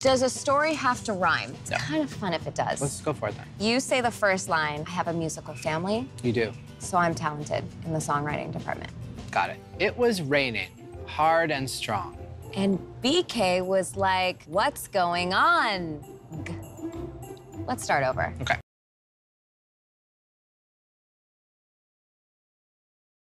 Does a story have to rhyme? It's No. kind of fun if it does. Let's go for it then. You say the first line, I have a musical family, You do. so I'm talented in the songwriting department. Got it. It was raining, hard and strong. And BK was like, what's going on? Let's start over. Okay.